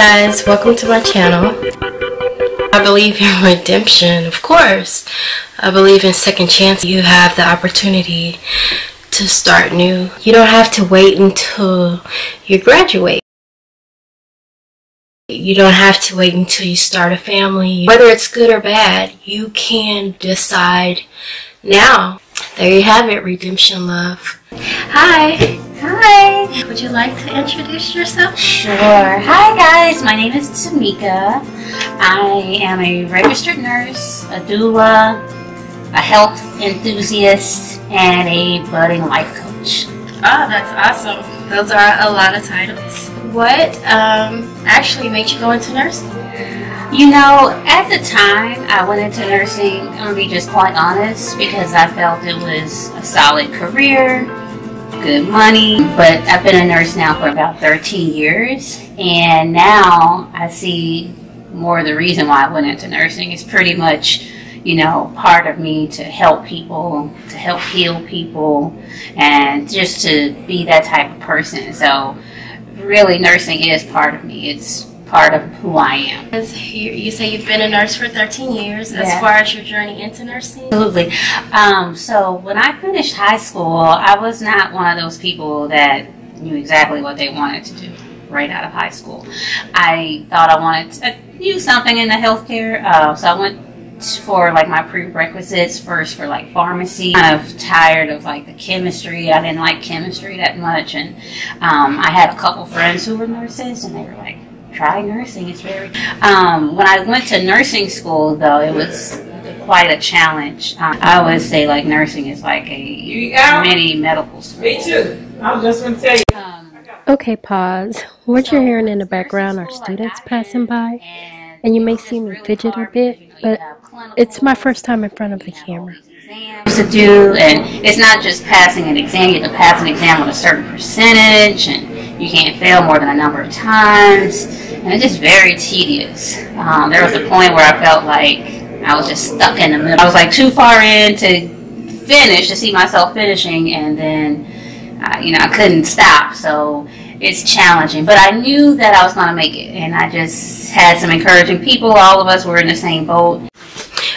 guys, welcome to my channel. I believe in redemption, of course. I believe in second chance. You have the opportunity to start new. You don't have to wait until you graduate. You don't have to wait until you start a family. Whether it's good or bad, you can decide now. There you have it, redemption love. Hi. Hi. Would you like to introduce yourself? Sure. Hi guys, my name is Tameka. I am a registered nurse, a doula, a health enthusiast, and a budding life coach. Oh, that's awesome. Those are a lot of titles. What um, actually made you go into nursing? You know, at the time I went into nursing, I'm gonna be just quite honest, because I felt it was a solid career, good money, but I've been a nurse now for about 13 years, and now I see more of the reason why I went into nursing is pretty much, you know, part of me to help people, to help heal people, and just to be that type of person. So, really, nursing is part of me. It's part of who I am. You, you say you've been a nurse for 13 years. As far as your journey into nursing, Absolutely. Um, so when I finished high school, I was not one of those people that knew exactly what they wanted to do right out of high school. I thought I wanted to do something in the healthcare, uh, so I went for like my prerequisites first for like pharmacy. Kind of tired of like the chemistry. I didn't like chemistry that much, and um, I had a couple friends who were nurses, and they were like, "Try nursing. It's very." Um, when I went to nursing school, though, it was quite a challenge. Um, I would say like nursing is like a You got 'em? mini medical school. Me too. I was just gonna tell you. Um, Okay, pause. What you're hearing in the background are students passing by, and you may see me fidget a bit, but it's my first time in front of the camera. exams to do, and it's not just passing an exam. You have to pass an exam with a certain percentage, and you can't fail more than a number of times, and it's just very tedious. Um, there was a point where I felt like I was just stuck in the middle. I was like too far in to finish to see myself finishing, and then uh, you know I couldn't stop. So it's challenging, but I knew that I was going to make it, and I just had some encouraging people. All of us were in the same boat,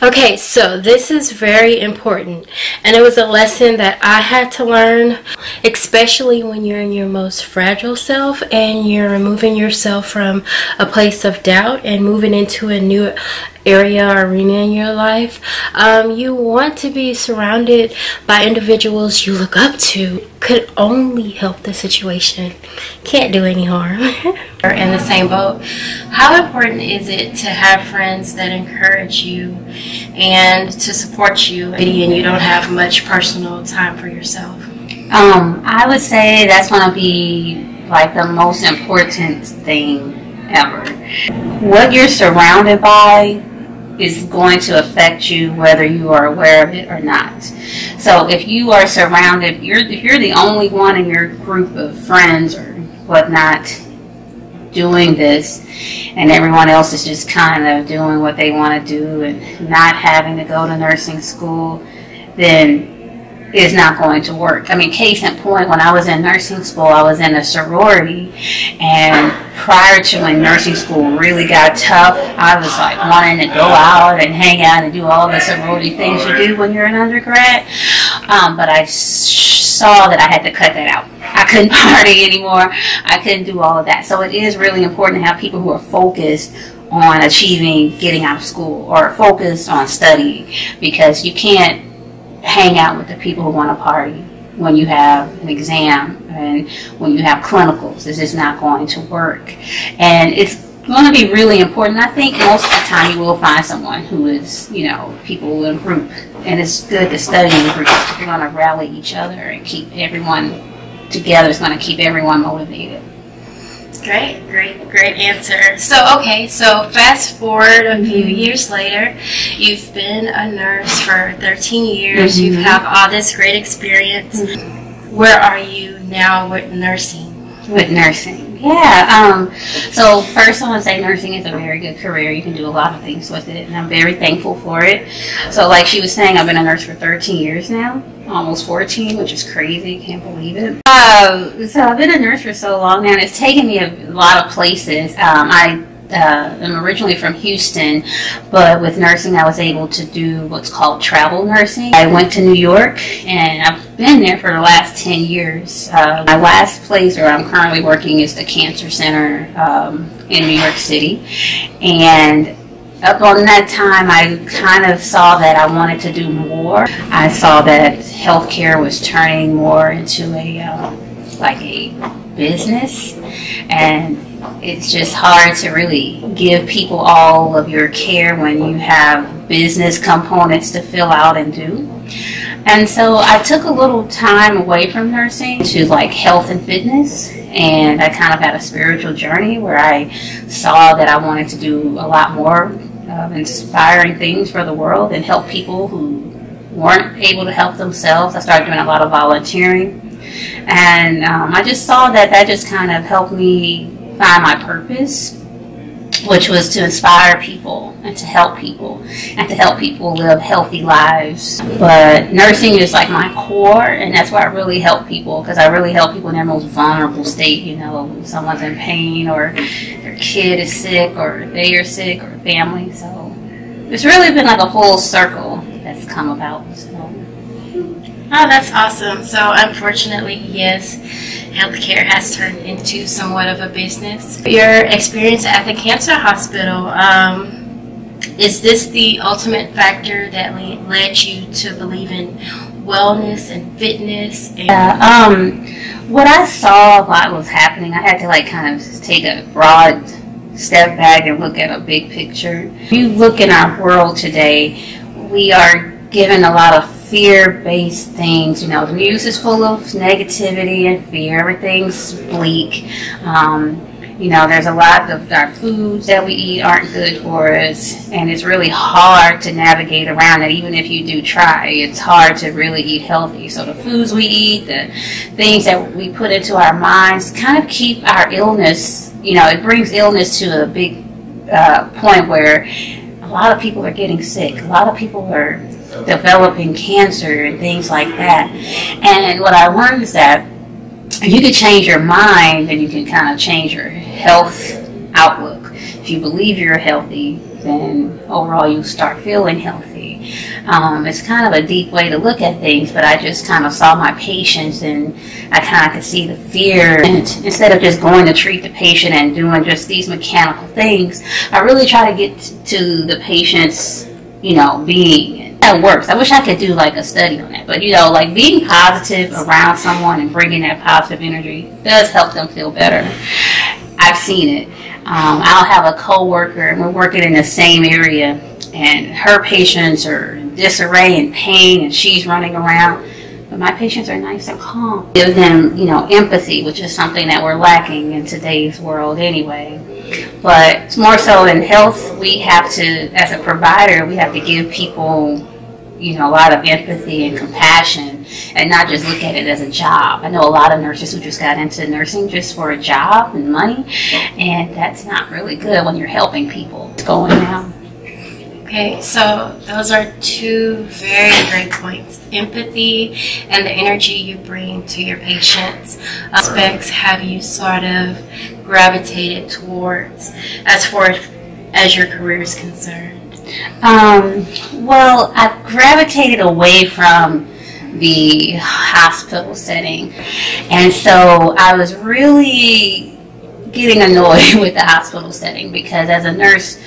Okay, so this is very important, and it was a lesson that I had to learn, especially when you're in your most fragile self and you're removing yourself from a place of doubt and moving into a new area or arena in your life. Um, you want to be surrounded by individuals you look up to, could only help the situation, can't do any harm. Are in the same boat. How important is it to have friends that encourage you and to support you and you don't have much personal time for yourself? Um, I would say that's going to be like the most important thing ever. What you're surrounded by is going to affect you whether you are aware of it or not. So if you are surrounded, you're if you're the only one in your group of friends or whatnot doing this, and everyone else is just kind of doing what they want to do and not having to go to nursing school, then is not going to work. I mean, case in point, when I was in nursing school, I was in a sorority, and prior to when nursing school really got tough, I was like wanting to go out and hang out and do all the sorority things you do when you're an undergrad. Um, but I saw that I had to cut that out. I couldn't party anymore. I couldn't do all of that. So it is really important to have people who are focused on achieving getting out of school or focused on studying because you can't hang out with the people who want to party when you have an exam and when you have clinicals. This is not going to work. And it's going to be really important. I think most of the time you will find someone who is, you know, people in a group. And it's good to study in groups. You're going to rally each other and keep everyone together. It's going to keep everyone motivated. Great, great, great answer. So, okay, so fast forward a few years later, you've been a nurse for 13 years, you Mhm. have all this great experience. Where are you now with nursing? with nursing. Yeah. Um, so first, I want to say nursing is a very good career. You can do a lot of things with it, and I'm very thankful for it. So, like she was saying, I've been a nurse for 13 years now, almost 14, which is crazy. Can't believe it. Um, so I've been a nurse for so long now, and it's taken me a lot of places. Um, I uh, I'm originally from Houston, but with nursing, I was able to do what's called travel nursing. I went to New York, and I've been there for the last 10 years. Uh, my last place where I'm currently working is the Cancer Center um, in New York City. And up on that time, I kind of saw that I wanted to do more. I saw that healthcare was turning more into a um, like a business, and it's just hard to really give people all of your care when you have business components to fill out and do. And so I took a little time away from nursing to like health and fitness. And I kind of had a spiritual journey where I saw that I wanted to do a lot more of inspiring things for the world and help people who weren't able to help themselves. I started doing a lot of volunteering. And um, I just saw that that just kind of helped me find my purpose, which was to inspire people and to help people and to help people live healthy lives. But nursing is like my core, and that's where I really help people because I really help people in their most vulnerable state. You know, someone's in pain, or their kid is sick, or they are sick, or family. So it's really been like a full circle that's come about. So. Oh, that's awesome. So, unfortunately, yes, healthcare has turned into somewhat of a business. Your experience at the cancer hospital, um, is this the ultimate factor that led you to believe in wellness and fitness? And- yeah, um, what I saw a lot was happening, I had to like kind of take a broad step back and look at a big picture. If you look in our world today, we are given a lot of fear-based things. You know, the news is full of negativity and fear. Everything's bleak. Um, you know, there's a lot of our foods that we eat aren't good for us, and it's really hard to navigate around it. Even if you do try, it's hard to really eat healthy. So the foods we eat, the things that we put into our minds, kind of keep our illness. You know, it brings illness to a big uh, point where a lot of people are getting sick. A lot of people are developing cancer and things like that. And what I learned is that you can change your mind and you can kind of change your health outlook. If you believe you're healthy, then overall you start feeling healthy. Um, it's kind of a deep way to look at things, but I just kind of saw my patients and I kind of could see the fear. And instead of just going to treat the patient and doing just these mechanical things, I really try to get to the patient's, you know, being that works. I wish I could do like a study on that. But you know, like being positive around someone and bringing that positive energy does help them feel better. I've seen it. Um, I'll have a coworker and we're working in the same area and her patients are in disarray and pain and she's running around. But my patients are nice and calm. Give them, you know, empathy, which is something that we're lacking in today's world anyway. But it's more so in health, we have to, as a provider, we have to give people, you know, a lot of empathy and compassion and not just look at it as a job. I know a lot of nurses who just got into nursing just for a job and money, and that's not really good when you're helping people. It's going now. Okay, so those are two very great points. Empathy and the energy you bring to your patients. Aspects have you sort of gravitated towards as far as your career is concerned? Um, well, I've gravitated away from the hospital setting. And so I was really getting annoyed with the hospital setting because as a nurse,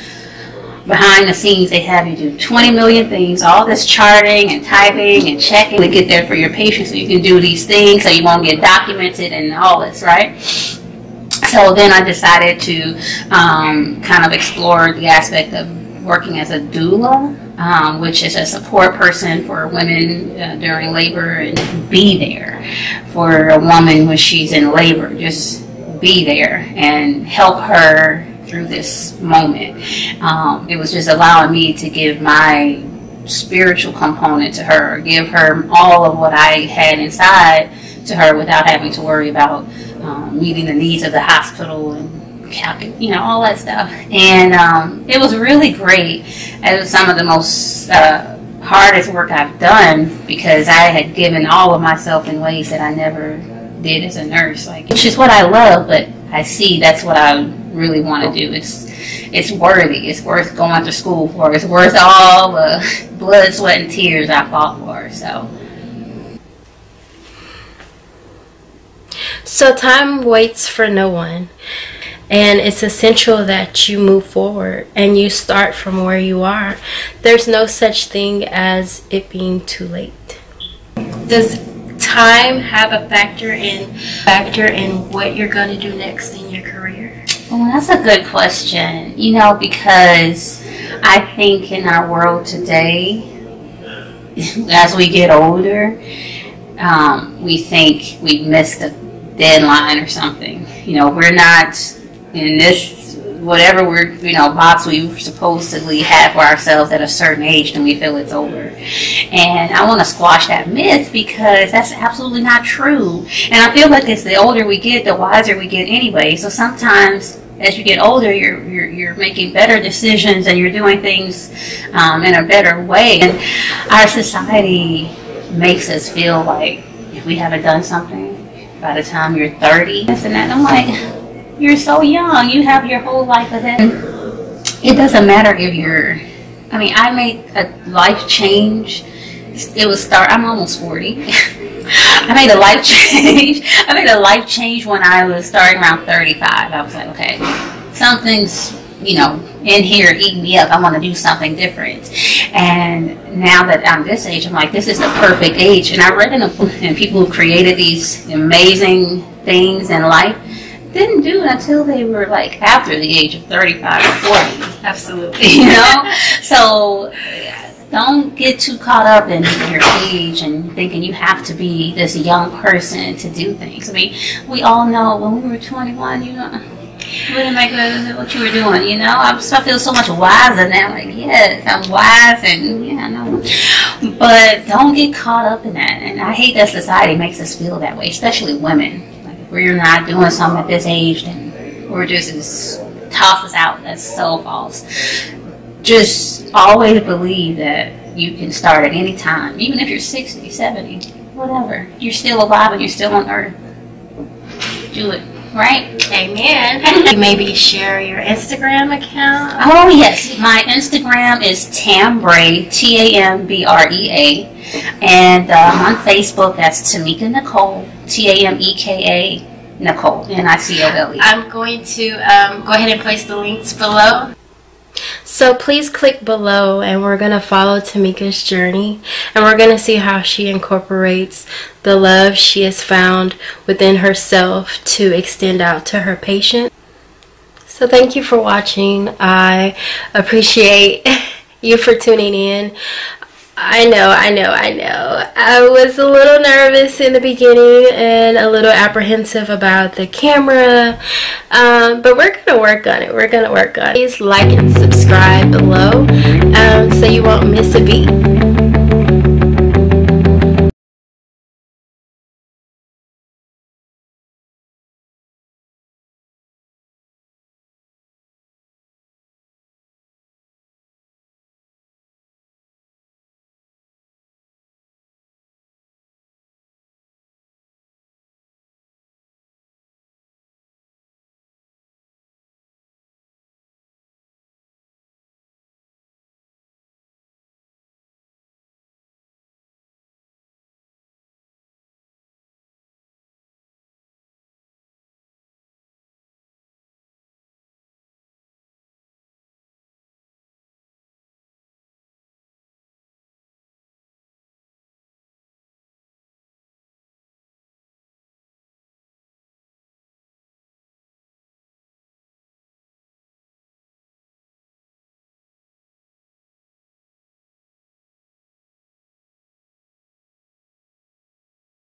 behind the scenes they have you do 20 million things all this charting and typing and checking to get there for your patients so you can do these things so you won't get documented and all this right? So then i decided to um, kind of explore the aspect of working as a doula um, which is a support person for women uh, during labor and be there for a woman when she's in labor. Just be there and help her through this moment. Um, it was just allowing me to give my spiritual component to her, give her all of what I had inside to her without having to worry about um, meeting the needs of the hospital and you know all that stuff. And um, it was really great. It was some of the most uh, hardest work I've done because I had given all of myself in ways that I never did as a nurse. Like, which is what I love, but I see that's what I really want to do. It's it's worthy. It's worth going to school for. It's worth all the blood, sweat, and tears I fought for. So. So time waits for no one. And it's essential that you move forward and you start from where you are. There's no such thing as it being too late. Does time have a factor in factor in what you're going to do next in your career? Well, that's a good question. You know, because I think in our world today, as we get older, um, we think we've missed a deadline or something. You know, we're not in this whatever we're you know box we supposedly have for ourselves at a certain age and we feel it's over. And i want to squash that myth because that's absolutely not true. And i feel like as the older we get the wiser we get anyway. So sometimes as you get older you're you're, you're making better decisions and you're doing things um, in a better way. And our society makes us feel like if we haven't done something by the time you're 30 and that i'm like you're so young. You have your whole life ahead. It doesn't matter if you're. I mean, I made a life change. It was start. I'm almost forty. I made a life change. I made a life change when I was starting around 35. I was like, okay, something's you know in here eating me up. I want to do something different. And now that I'm this age, I'm like, this is the perfect age. And I read in a book, and people who created these amazing things in life didn't do until they were like after the age of 35 or 40. Absolutely. You know? so don't get too caught up in your age and thinking you have to be this young person to do things. I mean, we all know when we were 21, you know, you didn't make what you were doing, you know? I feel so much wiser now. Like, yes, I'm wise and, yeah, I know. But don't get caught up in that. And I hate that society makes us feel that way, especially women we're not doing something at this age, then we're just as toss us out. That's so false. Just always believe that you can start at any time, even if you're 60, 70, whatever. You're still alive and you're still on earth. Do it. Right? Amen. maybe share your Instagram account. Oh yes, my Instagram is Tambrea, T A M B R E A, and uh, on Facebook that's Tameka Nicole, T A M E K A Nicole, N I C O L E. I'm going to um, go ahead and place the links below. So please click below and we're going to follow Tameka's journey and we're going to see how she incorporates the love she has found within herself to extend out to her patient. So thank you for watching. I appreciate you for tuning in. I know, I know, I know. I was a little nervous in the beginning and a little apprehensive about the camera, um, but we're gonna work on it. We're gonna work on it. Please like and subscribe below um, so you won't miss a beat.